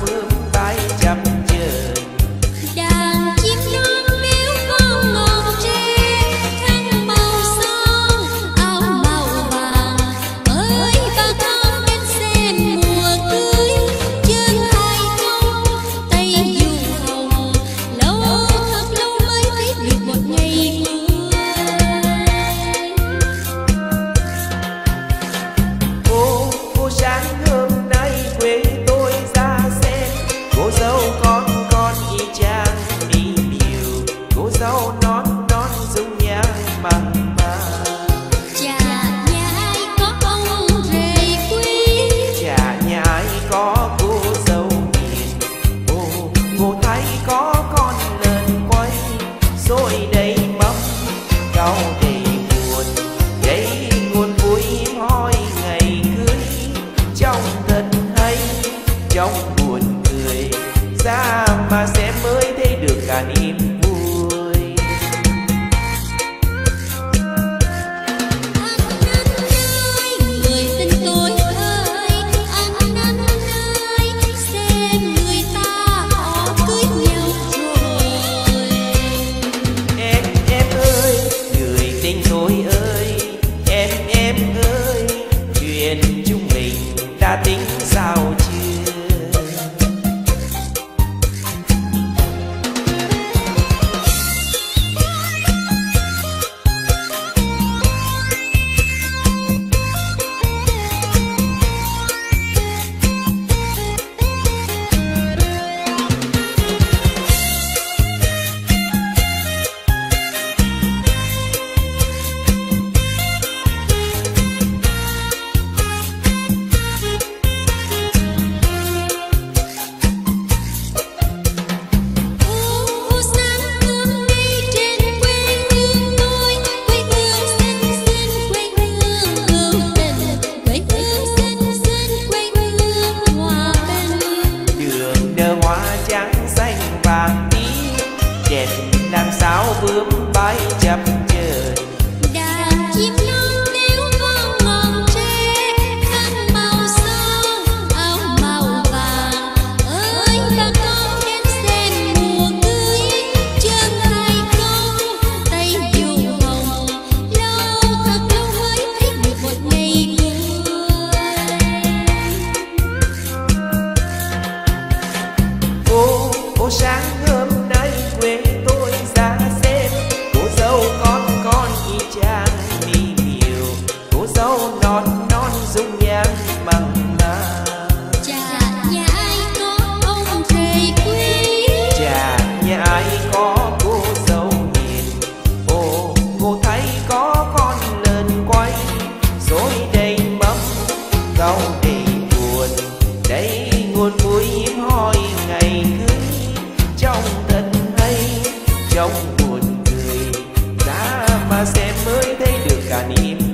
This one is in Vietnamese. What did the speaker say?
blue. trong buồn người. Ra mà sẽ mới thấy được cả niềm rau đầy buồn. Đây nguồn muối hiếm hoi ngày cưới trong thật hay trong buồn cười ra mà xem mới thấy được cả niềm